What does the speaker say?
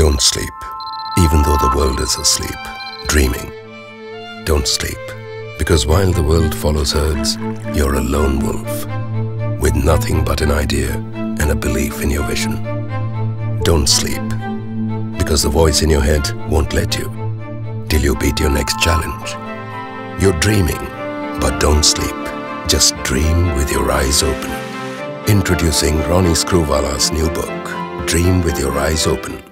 Don't sleep, even though the world is asleep, dreaming. Don't sleep, because while the world follows herds, you're a lone wolf, with nothing but an idea and a belief in your vision. Don't sleep, because the voice in your head won't let you, till you beat your next challenge. You're dreaming, but don't sleep. Just dream with your eyes open. Introducing Ronnie Screwvala's new book, Dream with Your Eyes Open.